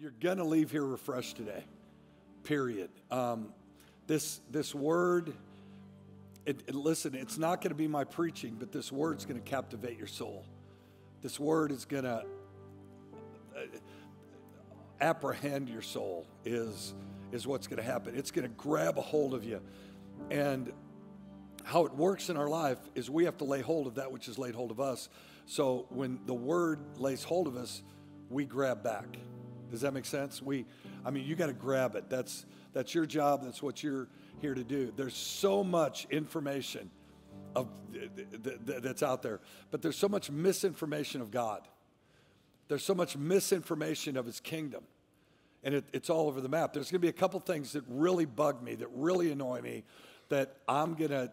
You're going to leave here refreshed today, period. Um, this, this word, it, it, listen, it's not going to be my preaching, but this word's going to captivate your soul. This word is going to uh, apprehend your soul, is, is what's going to happen. It's going to grab a hold of you. And how it works in our life is we have to lay hold of that which is laid hold of us. So when the word lays hold of us, we grab back. Does that make sense? We, I mean, you got to grab it. That's that's your job. That's what you're here to do. There's so much information of that's out there, but there's so much misinformation of God. There's so much misinformation of His kingdom, and it, it's all over the map. There's going to be a couple things that really bug me, that really annoy me, that I'm gonna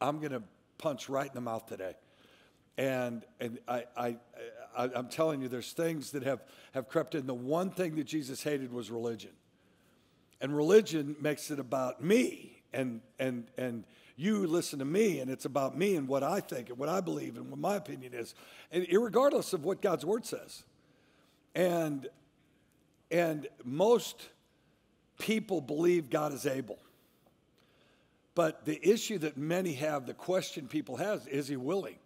I'm gonna punch right in the mouth today. And, and I, I, I, am telling you, there's things that have, have crept in. The one thing that Jesus hated was religion. And religion makes it about me and, and, and you listen to me and it's about me and what I think and what I believe and what my opinion is, and regardless of what God's word says. And, and most people believe God is able. But the issue that many have, the question people have, is he willing?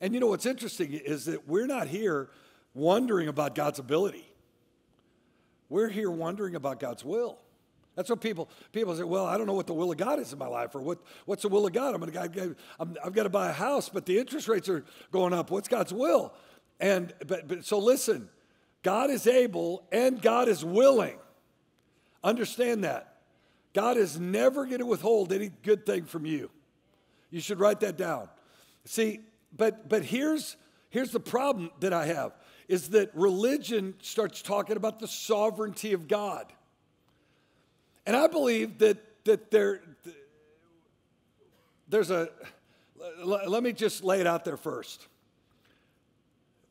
And you know what's interesting is that we're not here wondering about God's ability. We're here wondering about God's will. That's what people people say. Well, I don't know what the will of God is in my life, or what what's the will of God. I'm gonna I'm, I've got to buy a house, but the interest rates are going up. What's God's will? And but, but so listen, God is able and God is willing. Understand that. God is never going to withhold any good thing from you. You should write that down. See, but but here's here's the problem that I have is that religion starts talking about the sovereignty of God. And I believe that that there there's a let me just lay it out there first.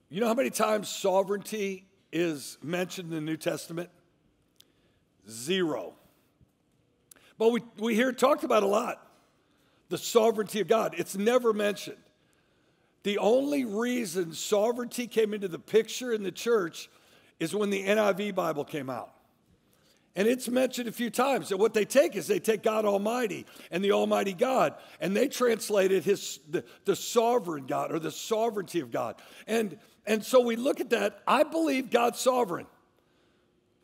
You know how many times sovereignty is mentioned in the New Testament? Zero. But we, we hear it talked about a lot the sovereignty of God. It's never mentioned. The only reason sovereignty came into the picture in the church is when the NIV Bible came out. And it's mentioned a few times that what they take is they take God Almighty and the Almighty God, and they translated his the, the sovereign God or the sovereignty of God. And and so we look at that. I believe God's sovereign.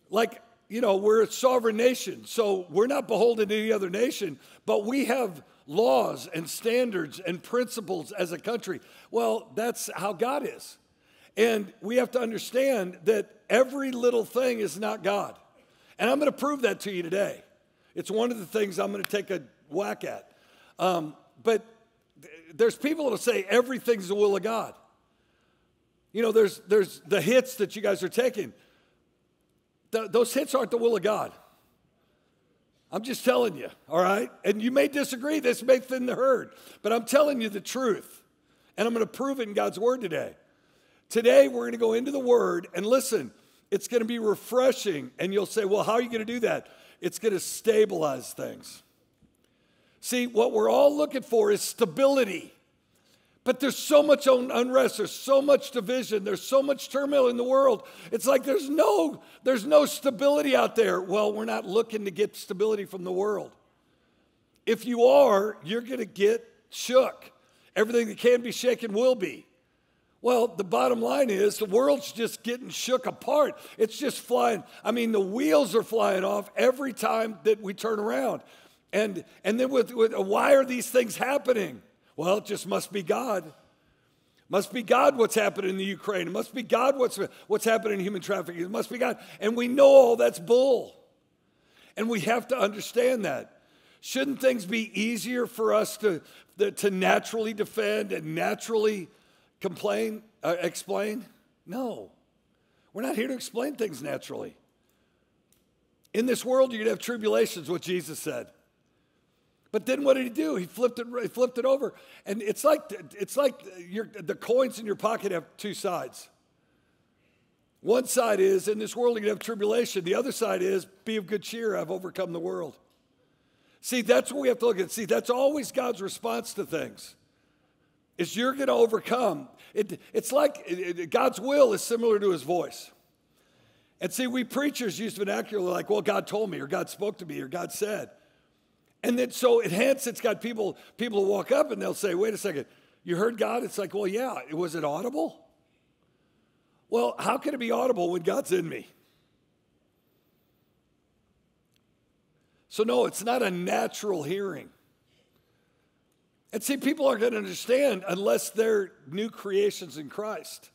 Like, you know, we're a sovereign nation, so we're not beholden to any other nation, but we have laws and standards and principles as a country. Well, that's how God is. And we have to understand that every little thing is not God. And I'm going to prove that to you today. It's one of the things I'm going to take a whack at. Um, but there's people that say everything's the will of God. You know, there's, there's the hits that you guys are taking. Those hits aren't the will of God. I'm just telling you, all right? And you may disagree, this may thin the herd, but I'm telling you the truth. And I'm going to prove it in God's word today. Today, we're going to go into the word and listen, it's going to be refreshing. And you'll say, well, how are you going to do that? It's going to stabilize things. See, what we're all looking for is stability. But there's so much unrest, there's so much division, there's so much turmoil in the world. It's like there's no there's no stability out there. Well, we're not looking to get stability from the world. If you are, you're going to get shook. Everything that can be shaken will be. Well, the bottom line is the world's just getting shook apart. It's just flying. I mean, the wheels are flying off every time that we turn around. And, and then with, with why are these things happening? Well, it just must be God. Must be God what's happening in the Ukraine. It must be God what's, what's happening in human trafficking. It must be God. And we know all that's bull. And we have to understand that. Shouldn't things be easier for us to, to naturally defend and naturally complain, uh, explain? No. We're not here to explain things naturally. In this world, you're going to have tribulations, what Jesus said. But then what did he do? He flipped it, he flipped it over. And it's like, it's like your, the coins in your pocket have two sides. One side is, in this world, to have tribulation. The other side is, be of good cheer, I've overcome the world. See, that's what we have to look at. See, that's always God's response to things. Is you're going to overcome. It, it's like it, it, God's will is similar to his voice. And see, we preachers use vernacular like, well, God told me, or God spoke to me, or God said. And then so it hence it's got people, people walk up and they'll say, wait a second, you heard God? It's like, well, yeah, was it audible? Well, how can it be audible when God's in me? So, no, it's not a natural hearing. And see, people aren't going to understand unless they're new creations in Christ.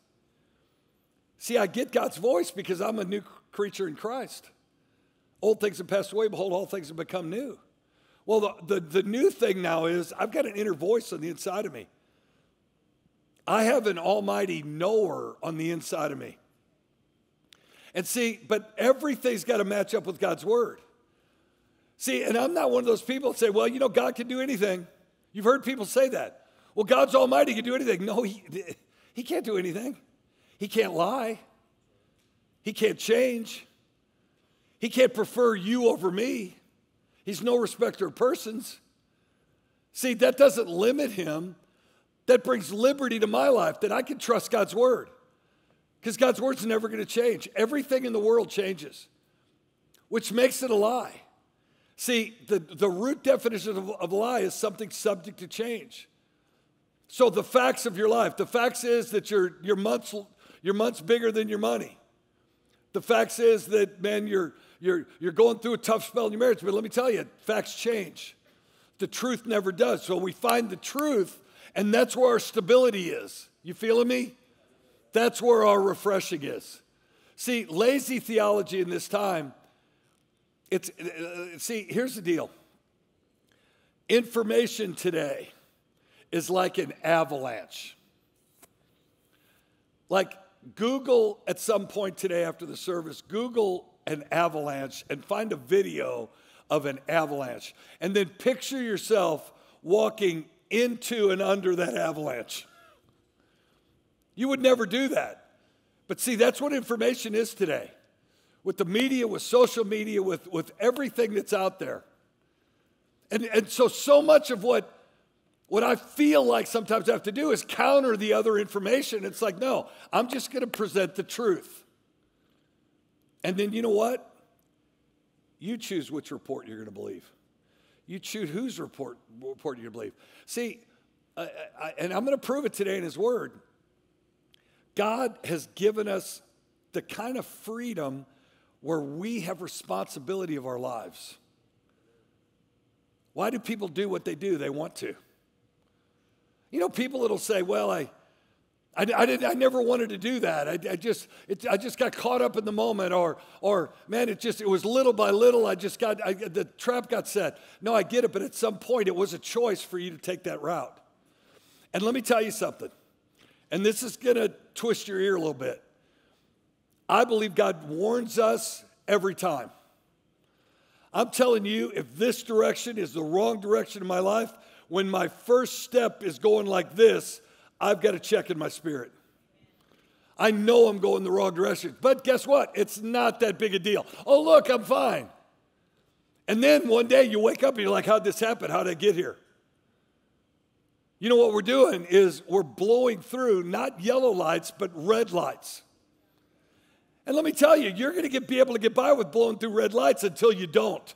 See, I get God's voice because I'm a new creature in Christ. Old things have passed away, behold, all things have become new. Well, the, the, the new thing now is I've got an inner voice on the inside of me. I have an almighty knower on the inside of me. And see, but everything's got to match up with God's word. See, and I'm not one of those people that say, well, you know, God can do anything. You've heard people say that. Well, God's almighty, can do anything. No, he, he can't do anything. He can't lie. He can't change. He can't prefer you over me. He's no respecter of persons. See, that doesn't limit him. That brings liberty to my life that I can trust God's word. Because God's word's never going to change. Everything in the world changes, which makes it a lie. See, the, the root definition of, of lie is something subject to change. So the facts of your life, the facts is that your, your, month's, your month's bigger than your money. The facts is that, man, you're, you're, you're going through a tough spell in your marriage. But let me tell you, facts change. The truth never does. So we find the truth, and that's where our stability is. You feeling me? That's where our refreshing is. See, lazy theology in this time it's, uh, see, here's the deal information today is like an avalanche. Like Google at some point today after the service, Google an avalanche and find a video of an avalanche. And then picture yourself walking into and under that avalanche. You would never do that. But see, that's what information is today with the media, with social media, with, with everything that's out there. And, and so, so much of what, what I feel like sometimes I have to do is counter the other information. It's like, no, I'm just going to present the truth. And then you know what? You choose which report you're going to believe. You choose whose report, report you're going to believe. See, I, I, and I'm going to prove it today in His Word. God has given us the kind of freedom where we have responsibility of our lives. Why do people do what they do? They want to. You know, people that'll say, well, I, I, I, did, I never wanted to do that. I, I just, it, I just got caught up in the moment, or, or man, it just, it was little by little. I just got, I, the trap got set. No, I get it, but at some point, it was a choice for you to take that route. And let me tell you something, and this is going to twist your ear a little bit. I believe God warns us every time. I'm telling you, if this direction is the wrong direction in my life, when my first step is going like this, I've got to check in my spirit. I know I'm going the wrong direction, but guess what? It's not that big a deal. Oh, look, I'm fine. And then one day you wake up and you're like, how'd this happen? How'd I get here? You know what we're doing is we're blowing through not yellow lights, but red lights. And let me tell you, you're going to be able to get by with blowing through red lights until you don't.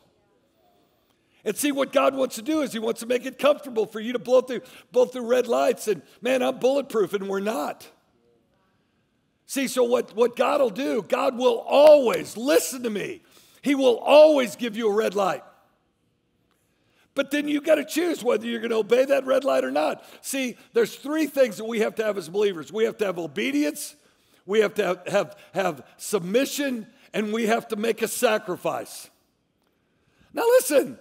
And see what God wants to do is He wants to make it comfortable for you to blow through, blow through red lights. And man, I'm bulletproof, and we're not. See, so what, what God will do, God will always, listen to me, He will always give you a red light. But then you got to choose whether you're going to obey that red light or not. See, there's three things that we have to have as believers we have to have obedience, we have to have, have, have submission, and we have to make a sacrifice. Now, listen,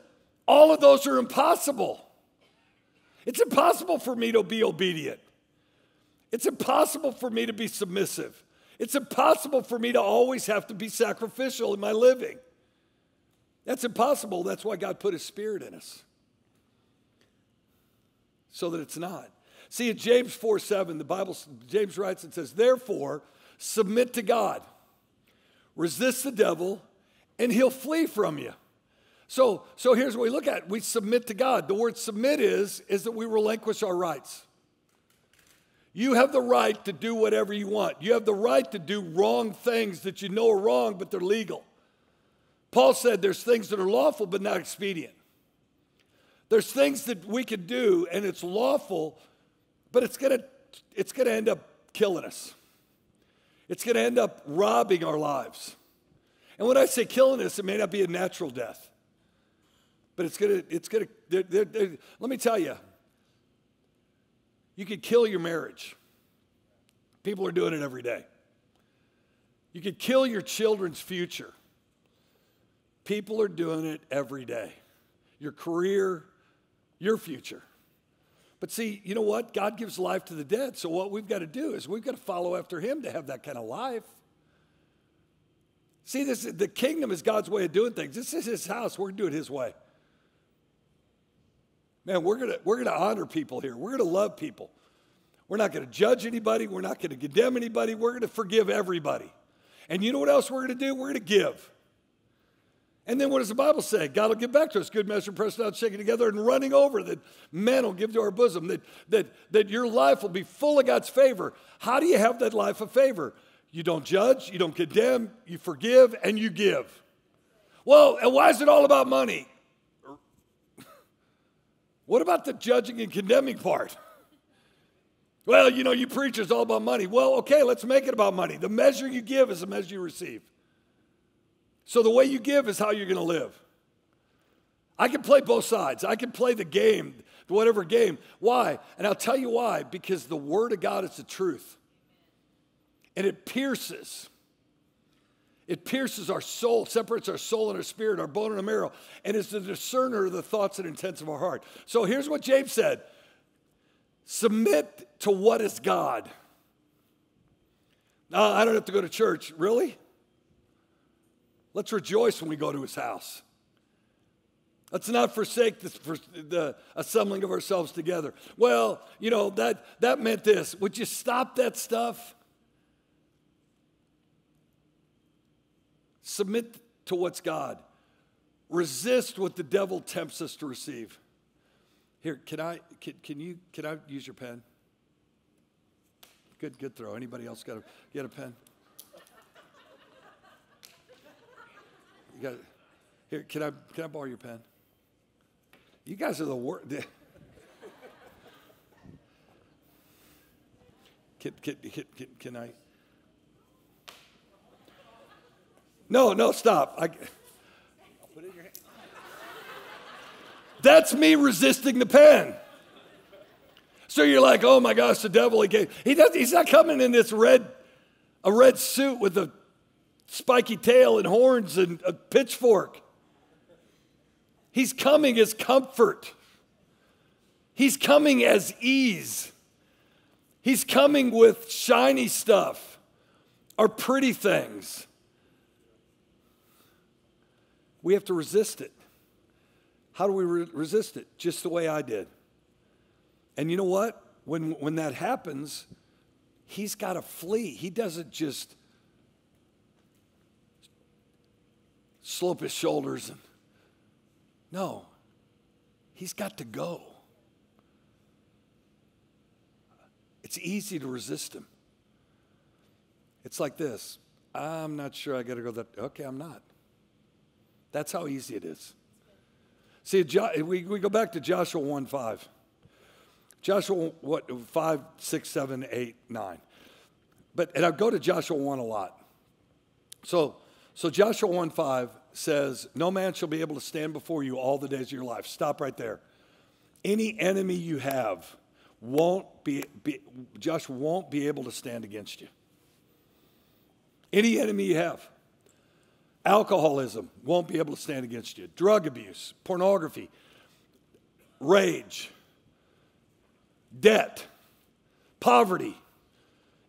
all of those are impossible. It's impossible for me to be obedient. It's impossible for me to be submissive. It's impossible for me to always have to be sacrificial in my living. That's impossible. That's why God put His Spirit in us, so that it's not. See, in James 4 7, the Bible, James writes and says, Therefore, submit to God, resist the devil, and he'll flee from you. So, so here's what we look at. We submit to God. The word submit is, is that we relinquish our rights. You have the right to do whatever you want. You have the right to do wrong things that you know are wrong, but they're legal. Paul said there's things that are lawful but not expedient. There's things that we can do and it's lawful, but it's gonna, it's gonna end up killing us. It's gonna end up robbing our lives. And when I say killing us, it may not be a natural death, but it's gonna, it's gonna, they're, they're, they're, let me tell you, you could kill your marriage. People are doing it every day. You could kill your children's future. People are doing it every day. Your career, your future. But see, you know what? God gives life to the dead. So what we've got to do is we've got to follow after him to have that kind of life. See, this the kingdom is God's way of doing things. This is his house. We're going to do it his way. Man, we're to we're to honor people here. We're to love people. We're not to judge anybody. We're not to condemn anybody. We're to forgive everybody. And you know what else we're to do? We're to give. And then what does the Bible say? God will give back to us good measure, pressed down, shaken together, and running over that men will give to our bosom, that, that, that your life will be full of God's favor. How do you have that life of favor? You don't judge, you don't condemn, you forgive, and you give. Well, and why is it all about money? What about the judging and condemning part? Well, you know, you preach preachers all about money. Well, okay, let's make it about money. The measure you give is the measure you receive. So the way you give is how you're going to live. I can play both sides. I can play the game, whatever game. Why? And I'll tell you why. Because the Word of God is the truth. And it pierces. It pierces our soul, separates our soul and our spirit, our bone and our marrow, and is the discerner of the thoughts and intents of our heart. So here's what James said Submit to what is God. Now, I don't have to go to church. Really? Let's rejoice when we go to his house. Let's not forsake the, the assembling of ourselves together. Well, you know, that, that meant this. Would you stop that stuff? Submit to what's God. Resist what the devil tempts us to receive. Here, can I can, can you can I use your pen? Good, good throw. Anybody else got a get a pen? You got here. Can I can I borrow your pen? You guys are the worst. Can, can, can, can, I? No, no, stop. I, That's me resisting the pen. So you're like, oh my gosh, the devil again. He does, he's not coming in this red, a red suit with a spiky tail and horns and a pitchfork. He's coming as comfort. He's coming as ease. He's coming with shiny stuff or pretty things. We have to resist it. How do we re- resist it? Just the way I did. And you know what? When, when that happens, he's got to flee. He doesn't just slope his shoulders and no, he's got to go. It's easy to resist him. It's like this I'm not sure I got to go that. Okay, I'm not. That's how easy it is. See, we, we go back to Joshua 1 5. Joshua what, 5, 6, 7, 8, 9. But, and I go to Joshua 1 a lot. So, so Joshua 1 5 says, No man shall be able to stand before you all the days of your life. Stop right there. Any enemy you have won't be, be won't be able to stand against you. Any enemy you have. Alcoholism won't be able to stand against you. Drug abuse, pornography, rage, debt, poverty,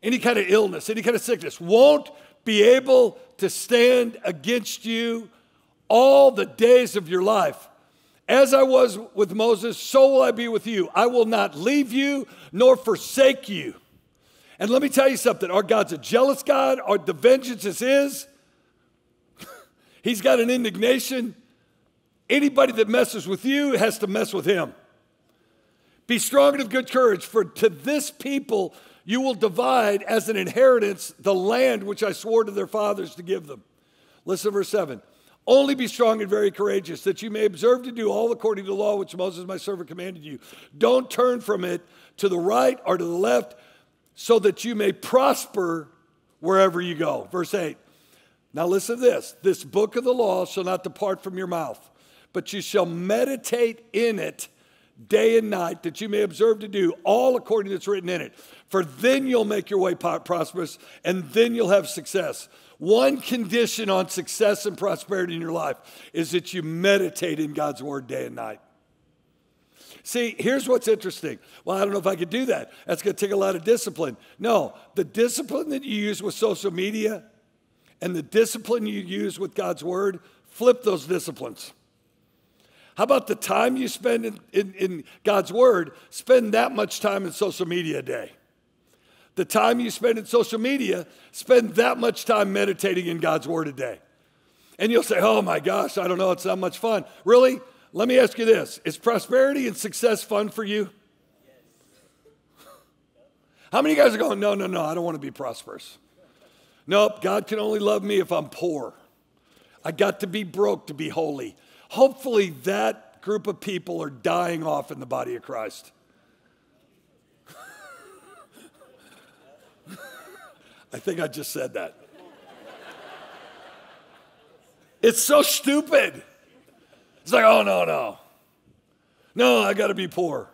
any kind of illness, any kind of sickness won't be able to stand against you all the days of your life. As I was with Moses, so will I be with you. I will not leave you nor forsake you. And let me tell you something our God's a jealous God, our, the vengeance is His. He's got an indignation. Anybody that messes with you has to mess with him. Be strong and of good courage, for to this people you will divide as an inheritance the land which I swore to their fathers to give them. Listen to verse 7. Only be strong and very courageous, that you may observe to do all according to the law which Moses my servant commanded you. Don't turn from it to the right or to the left, so that you may prosper wherever you go. Verse 8. Now listen to this this book of the law shall not depart from your mouth, but you shall meditate in it day and night, that you may observe to do all according to what's written in it. For then you'll make your way prosperous, and then you'll have success. One condition on success and prosperity in your life is that you meditate in God's word day and night. See, here's what's interesting. Well, I don't know if I could do that. That's going to take a lot of discipline. No, the discipline that you use with social media and the discipline you use with God's word, flip those disciplines. How about the time you spend in, in, in, God's Word? Spend that much time in social media a day. The time you spend in social media, spend that much time meditating in God's Word a day. And you'll say, oh my gosh, I don't know, it's not much fun. Really? Let me ask you this Is prosperity and success fun for you? How many of you guys are going, no, no, no, I don't want to be prosperous? Nope, God can only love me if I'm poor. I got to be broke to be holy. Hopefully, that group of people are dying off in the body of Christ. I think I just said that. It's so stupid. It's like, oh, no, no. No, I got to be poor.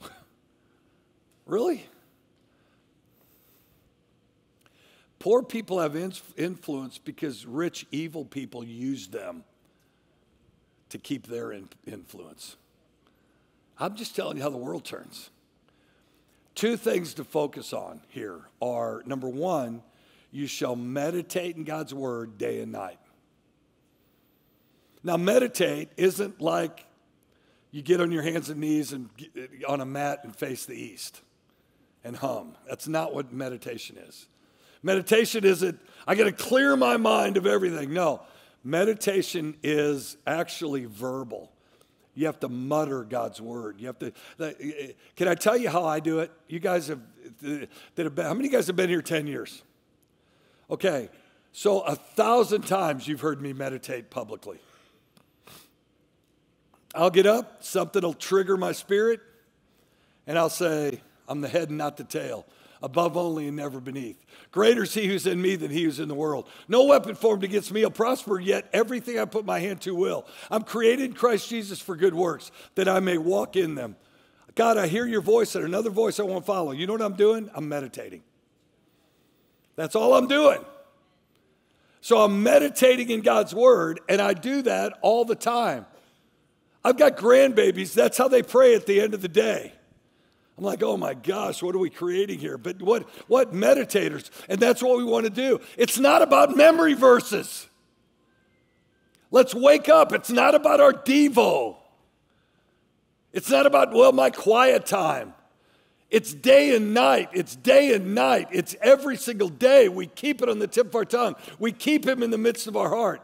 really? Poor people have influence because rich, evil people use them to keep their in influence. I'm just telling you how the world turns. Two things to focus on here are number one, you shall meditate in God's word day and night. Now, meditate isn't like you get on your hands and knees and on a mat and face the east and hum. That's not what meditation is. Meditation isn't, I got to clear my mind of everything. No, Meditation is actually verbal. You have to mutter God's word. You have to. Can I tell you how I do it? You guys have. That have been, how many guys have been here 10 years? Okay, so a thousand times you've heard me meditate publicly. I'll get up, something will trigger my spirit, and I'll say, I'm the head and not the tail above only and never beneath. Greater is he who's in me than he who's in the world. No weapon formed against me will prosper, yet everything I put my hand to will. I'm created in Christ Jesus for good works, that I may walk in them. God, I hear your voice and another voice I won't follow. You know what I'm doing? I'm meditating. That's all I'm doing. So I'm meditating in God's word, and I do that all the time. I've got grandbabies, that's how they pray at the end of the day. I'm like, oh my gosh, what are we creating here? But what, what meditators? And that's what we want to do. It's not about memory verses. Let's wake up. It's not about our Devo. It's not about, well, my quiet time. It's day and night. It's day and night. It's every single day. We keep it on the tip of our tongue. We keep Him in the midst of our heart.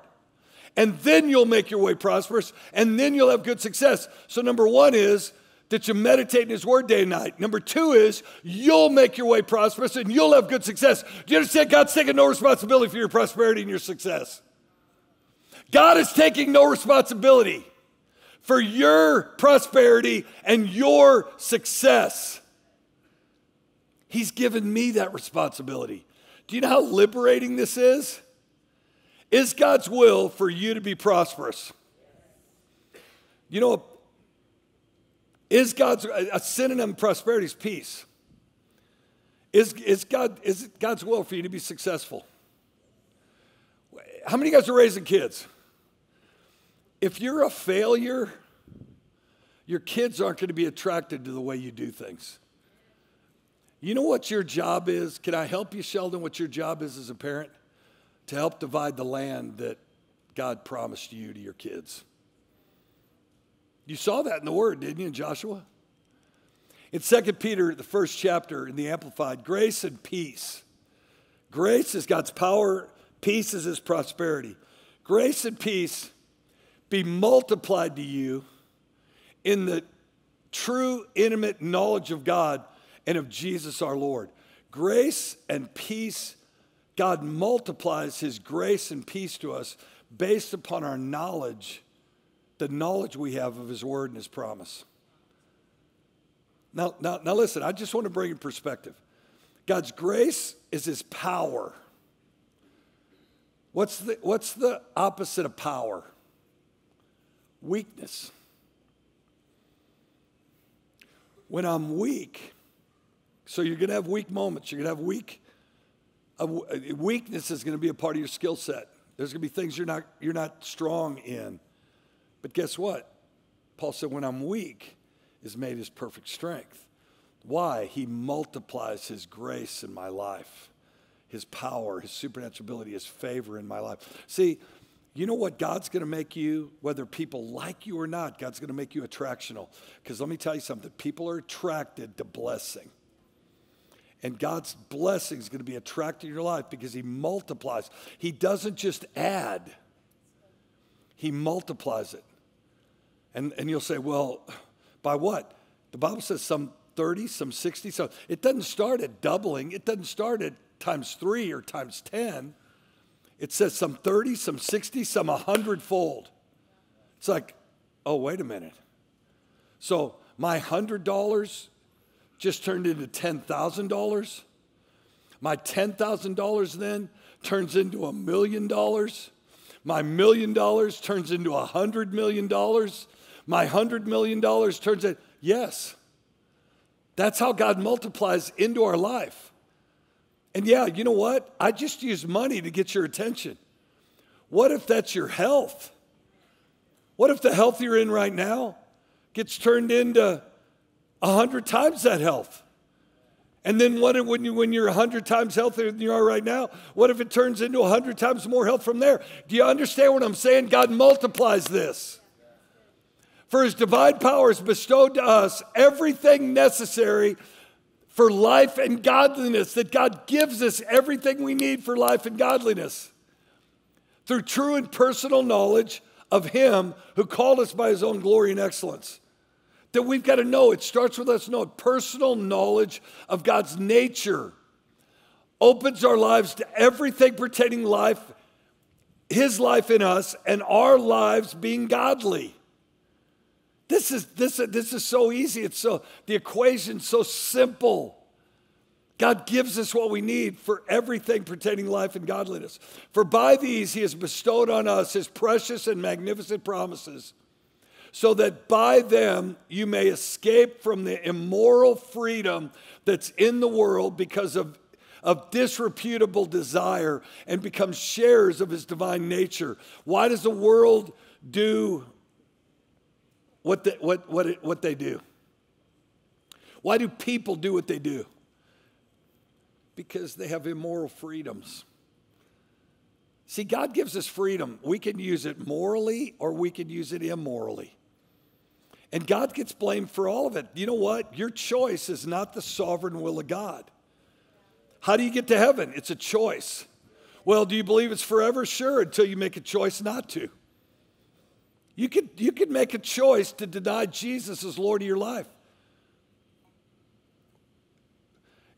And then you'll make your way prosperous, and then you'll have good success. So, number one is that you meditate in His Word day and night. Number two is you'll make your way prosperous and you'll have good success. Do you understand? God's taking no responsibility for your prosperity and your success. God is taking no responsibility for your prosperity and your success. He's given me that responsibility. Do you know how liberating this is? Is God's will for you to be prosperous? You know, is God's a synonym prosperity is peace? Is, is, God, is it God's will for you to be successful? How many of you guys are raising kids? If you're a failure, your kids aren't going to be attracted to the way you do things. You know what your job is? Can I help you, Sheldon, what your job is as a parent? To help divide the land that God promised you to your kids. You saw that in the word, didn't you, in Joshua? In 2 Peter, the first chapter in the Amplified, grace and peace. Grace is God's power, peace is his prosperity. Grace and peace be multiplied to you in the true, intimate knowledge of God and of Jesus our Lord. Grace and peace, God multiplies his grace and peace to us based upon our knowledge, the knowledge we have of his word and his promise. Now, now, now listen, I just want to bring in perspective. God's grace is his power. What's the, what's the opposite of power? Weakness. When I'm weak, so you're going to have weak moments, you're going to have weak, uh, weakness is going to be a part of your skill set. There's going to be things you're not, you're not strong in. But guess what? Paul said, when I'm weak, is made his perfect strength. Why? He multiplies his grace in my life his power, his supernatural ability, his favor in my life. See, you know what God's going to make you, whether people like you or not, God's going to make you attractional. Because let me tell you something people are attracted to blessing. And God's blessing is going to be attracted in your life because He multiplies. He doesn't just add, He multiplies it. And, and you'll say, well, by what? The Bible says some 30, some 60. So it doesn't start at doubling, it doesn't start at times three or times 10. It says some 30, some 60, some 100 fold. It's like, oh, wait a minute. So my $100 just turned into $10,000. My $10,000 then turns into a million dollars. My million dollars turns into a hundred million dollars. My hundred million dollars turns into, yes. That's how God multiplies into our life. And yeah, you know what? I just use money to get your attention. What if that's your health? What if the health you're in right now gets turned into a hundred times that health? And then what if, when, you, when you're a hundred times healthier than you are right now, what if it turns into a hundred times more health from there? Do you understand what I'm saying? God multiplies this. For his divine power has bestowed to us everything necessary for life and godliness, that God gives us everything we need for life and godliness through true and personal knowledge of Him who called us by His own glory and excellence. That we've got to know, it starts with us knowing personal knowledge of God's nature, opens our lives to everything pertaining life, His life in us, and our lives being godly. This is, this, this is so easy. It's so, the equation's so simple. God gives us what we need for everything pertaining life and godliness. For by these he has bestowed on us his precious and magnificent promises, so that by them you may escape from the immoral freedom that's in the world because of, of disreputable desire and become sharers of his divine nature. Why does the world do what they, what, what, it, what they do. Why do people do what they do? Because they have immoral freedoms. See, God gives us freedom. We can use it morally or we can use it immorally. And God gets blamed for all of it. You know what? Your choice is not the sovereign will of God. How do you get to heaven? It's a choice. Well, do you believe it's forever? Sure, until you make a choice not to. You could, you could make a choice to deny Jesus as Lord of your life.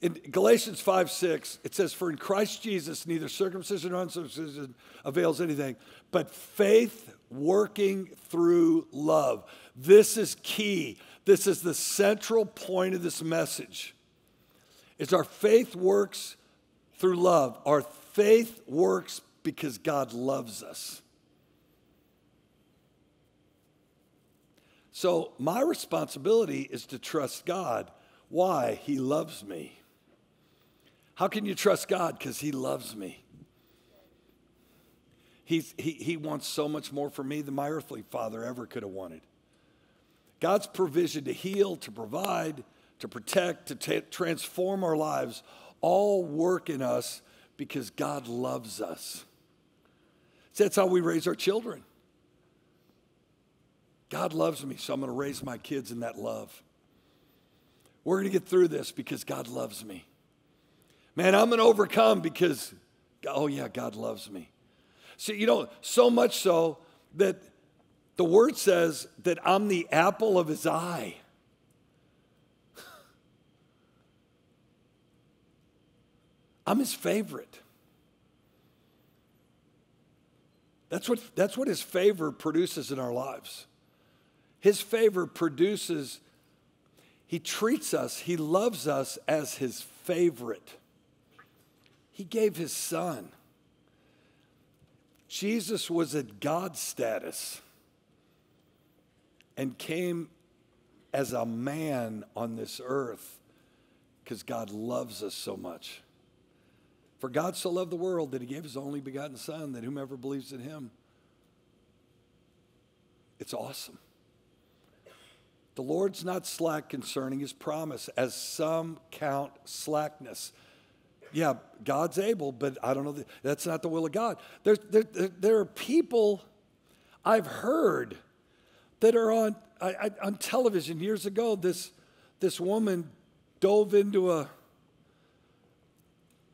In Galatians 5 6, it says, For in Christ Jesus, neither circumcision nor uncircumcision avails anything, but faith working through love. This is key. This is the central point of this message. Is our faith works through love. Our faith works because God loves us. So, my responsibility is to trust God. Why? He loves me. How can you trust God? Because He loves me. He's, he, he wants so much more for me than my earthly father ever could have wanted. God's provision to heal, to provide, to protect, to t- transform our lives all work in us because God loves us. So that's how we raise our children. God loves me, so I'm going to raise my kids in that love. We're going to get through this because God loves me. Man, I'm going to overcome because, oh, yeah, God loves me. See, you know, so much so that the word says that I'm the apple of his eye. I'm his favorite. That's what, that's what his favor produces in our lives. His favor produces, he treats us, he loves us as his favorite. He gave his son. Jesus was at God status and came as a man on this earth because God loves us so much. For God so loved the world that he gave his only begotten Son, that whomever believes in him, it's awesome. The Lord's not slack concerning his promise, as some count slackness. Yeah, God's able, but I don't know. That's not the will of God. There, there, there are people I've heard that are on, I, I, on television years ago. This, this woman dove into a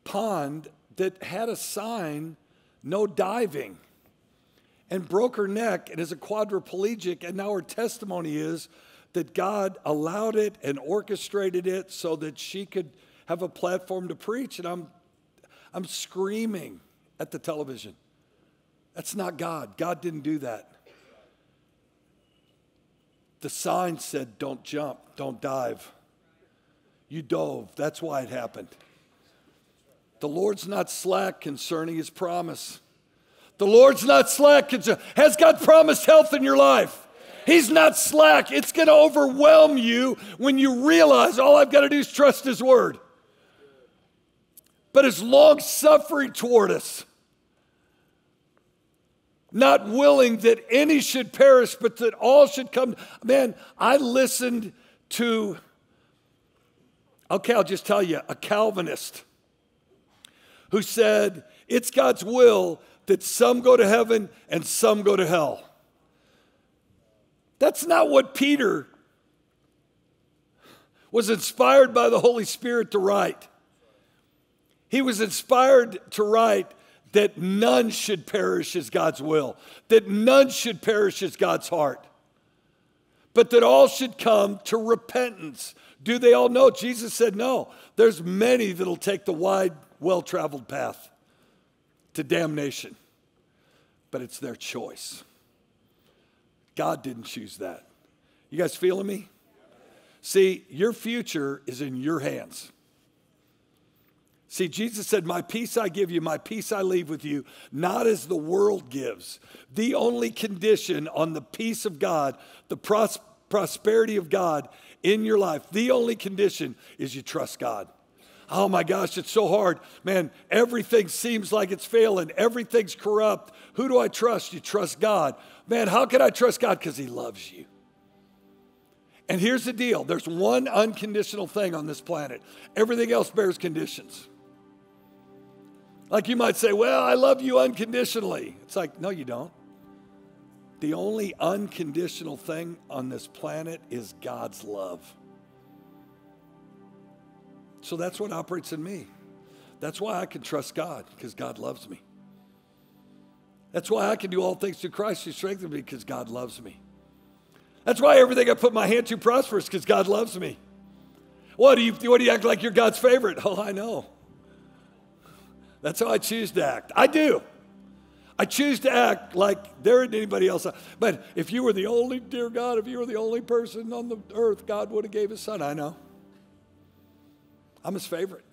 pond that had a sign, no diving, and broke her neck and is a quadriplegic. And now her testimony is that God allowed it and orchestrated it so that she could have a platform to preach. And I'm, I'm screaming at the television. That's not God. God didn't do that. The sign said, don't jump, don't dive. You dove. That's why it happened. The Lord's not slack concerning his promise. The Lord's not slack. Has God promised health in your life? He's not slack. It's going to overwhelm you when you realize all I've got to do is trust his word. But his long suffering toward us, not willing that any should perish, but that all should come. Man, I listened to, okay, I'll just tell you, a Calvinist who said, It's God's will that some go to heaven and some go to hell. That's not what Peter was inspired by the Holy Spirit to write. He was inspired to write that none should perish as God's will, that none should perish as God's heart, but that all should come to repentance. Do they all know? Jesus said, No. There's many that'll take the wide well traveled path to damnation, but it's their choice. God didn't choose that. You guys feeling me? See, your future is in your hands. See, Jesus said, My peace I give you, my peace I leave with you, not as the world gives. The only condition on the peace of God, the pros- prosperity of God in your life, the only condition is you trust God. Oh my gosh, it's so hard. Man, everything seems like it's failing. Everything's corrupt. Who do I trust? You trust God. Man, how can I trust God? Because He loves you. And here's the deal there's one unconditional thing on this planet, everything else bears conditions. Like you might say, Well, I love you unconditionally. It's like, No, you don't. The only unconditional thing on this planet is God's love. So that's what operates in me. That's why I can trust God, because God loves me. That's why I can do all things through Christ who strengthens me, because God loves me. That's why everything I put my hand to prospers, because God loves me. What do you what do you act like you're God's favorite? Oh, I know. That's how I choose to act. I do. I choose to act like there isn't anybody else. But if you were the only, dear God, if you were the only person on the earth, God would have gave his son. I know. I'm his favorite.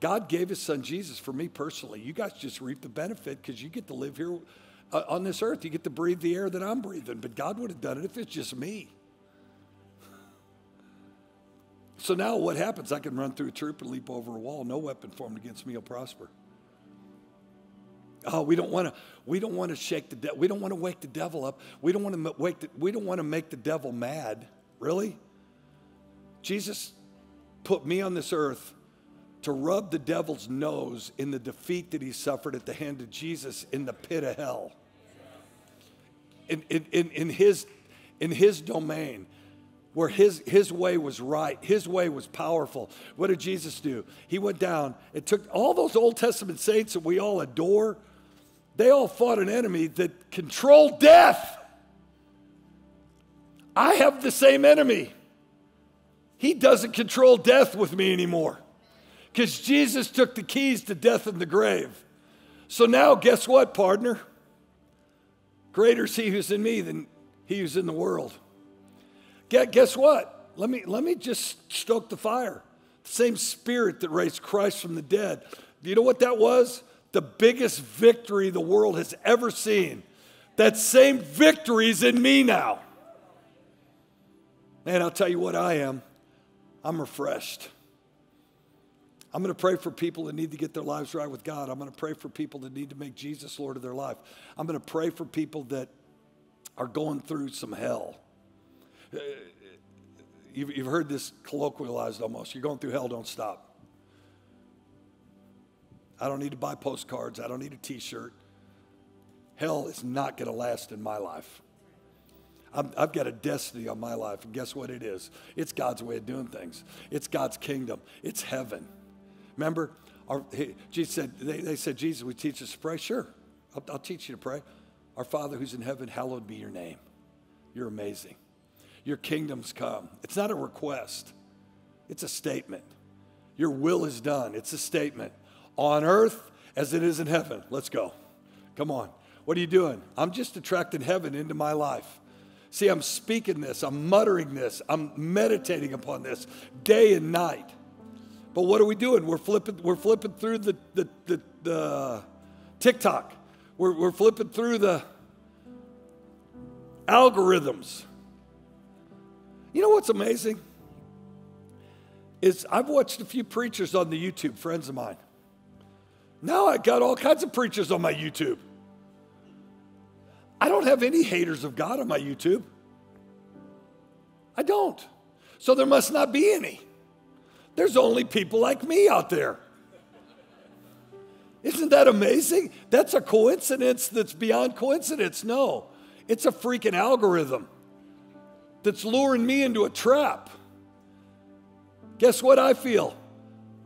God gave his son Jesus for me personally. You guys just reap the benefit because you get to live here uh, on this earth. You get to breathe the air that I'm breathing. But God would have done it if it's just me. So now what happens? I can run through a troop and leap over a wall. No weapon formed against me will prosper. Oh, we don't want to. We don't want to shake the. devil. we don't want to wake the devil up. We don't want to wake. The, we don't want to make the devil mad. Really? Jesus put me on this earth to rub the devil's nose in the defeat that he suffered at the hand of Jesus in the pit of hell. In, in, in, in, his, in his domain, where his, his way was right, his way was powerful. What did Jesus do? He went down and took all those Old Testament saints that we all adore, they all fought an enemy that controlled death. I have the same enemy. He doesn't control death with me anymore. Because Jesus took the keys to death and the grave. So now, guess what, partner? Greater is he who's in me than he who's in the world. Guess what? Let me, let me just stoke the fire. The same spirit that raised Christ from the dead. Do you know what that was? The biggest victory the world has ever seen. That same victory is in me now. Man, I'll tell you what I am. I'm refreshed. I'm going to pray for people that need to get their lives right with God. I'm going to pray for people that need to make Jesus Lord of their life. I'm going to pray for people that are going through some hell. You've, you've heard this colloquialized almost. You're going through hell, don't stop. I don't need to buy postcards. I don't need a t shirt. Hell is not going to last in my life. I have got a destiny on my life, and guess what it is? It's God's way of doing things, it's God's kingdom, it's heaven. Remember, our, he, Jesus said, they, they, said, Jesus, we teach us to pray? Sure, I'll, I'll teach you to pray. Our Father who's in heaven, hallowed be your name. You're amazing. Your kingdom's come. It's not a request, it's a statement. Your will is done. It's a statement. On earth as it is in heaven. Let's go. Come on. What are you doing? I'm just attracting heaven into my life. See, I'm speaking this, I'm muttering this, I'm meditating upon this day and night. But what are we doing? We're flipping, we're flipping through the, the, the, the TikTok. We're, we're flipping through the algorithms. You know what's amazing? Is I've watched a few preachers on the YouTube, friends of mine. Now I got all kinds of preachers on my YouTube. I don't have any haters of God on my YouTube. I don't. So there must not be any. There's only people like me out there. Isn't that amazing? That's a coincidence that's beyond coincidence. No, it's a freaking algorithm that's luring me into a trap. Guess what I feel?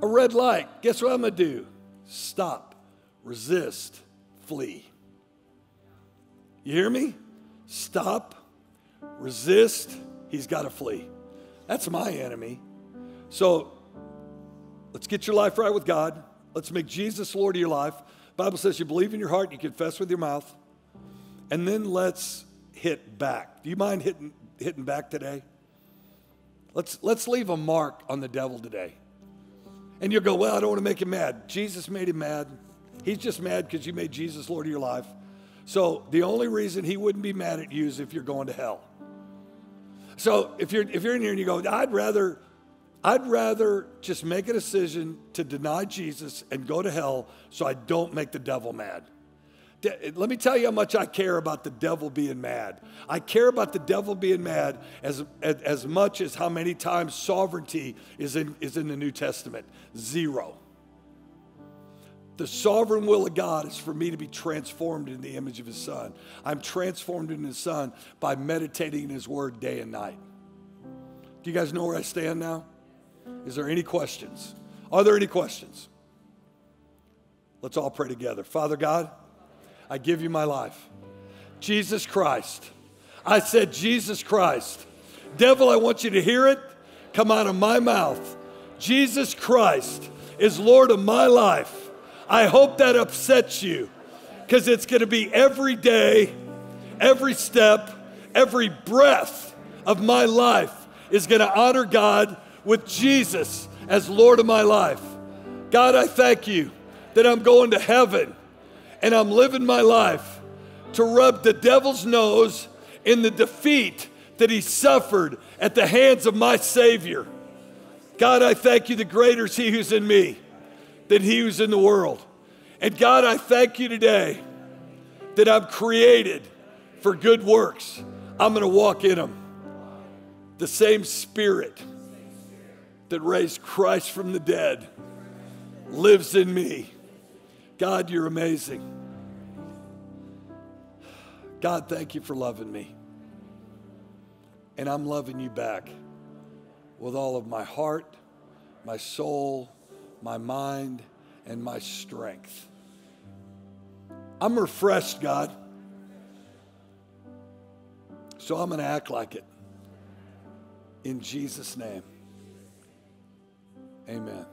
A red light. Guess what I'm going to do? Stop, resist, flee. You hear me? Stop, resist, he's got to flee. That's my enemy. So let's get your life right with God. Let's make Jesus Lord of your life. Bible says you believe in your heart, you confess with your mouth, and then let's hit back. Do you mind hitting, hitting back today? Let's, let's leave a mark on the devil today. And you'll go, Well, I don't want to make him mad. Jesus made him mad. He's just mad because you made Jesus Lord of your life. So the only reason he wouldn't be mad at you is if you're going to hell. So if you're if you're in here and you go, I'd rather I'd rather just make a decision to deny Jesus and go to hell so I don't make the devil mad. Let me tell you how much I care about the devil being mad. I care about the devil being mad as, as, as much as how many times sovereignty is in, is in the New Testament. Zero. The sovereign will of God is for me to be transformed in the image of His Son. I'm transformed in His Son by meditating in His Word day and night. Do you guys know where I stand now? Is there any questions? Are there any questions? Let's all pray together. Father God, I give you my life. Jesus Christ. I said, Jesus Christ. Devil, I want you to hear it come out of my mouth. Jesus Christ is Lord of my life. I hope that upsets you because it's going to be every day, every step, every breath of my life is going to honor God with Jesus as Lord of my life. God, I thank you that I'm going to heaven and I'm living my life to rub the devil's nose in the defeat that he suffered at the hands of my Savior. God, I thank you, the greater is he who's in me than he who's in the world. And God, I thank you today that I'm created for good works. I'm going to walk in them. The same spirit that raised Christ from the dead lives in me. God, you're amazing. God, thank you for loving me. And I'm loving you back with all of my heart, my soul, my mind, and my strength. I'm refreshed, God. So I'm going to act like it. In Jesus' name, amen.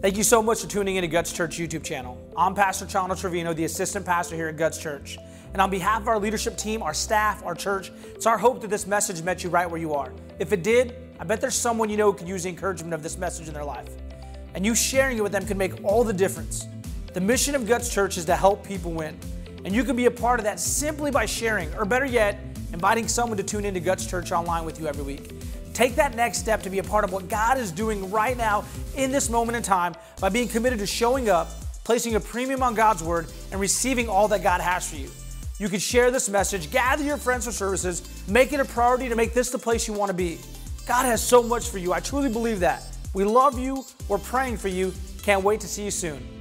Thank you so much for tuning in to Guts Church YouTube channel. I'm Pastor Chano Trevino, the assistant pastor here at Guts Church. And on behalf of our leadership team, our staff, our church, it's our hope that this message met you right where you are. If it did, I bet there's someone you know who could use the encouragement of this message in their life. And you sharing it with them can make all the difference. The mission of Guts Church is to help people win. And you can be a part of that simply by sharing, or better yet, inviting someone to tune into Guts Church online with you every week. Take that next step to be a part of what God is doing right now in this moment in time by being committed to showing up, placing a premium on God's word, and receiving all that God has for you. You can share this message, gather your friends for services, make it a priority to make this the place you want to be. God has so much for you. I truly believe that. We love you. We're praying for you. Can't wait to see you soon.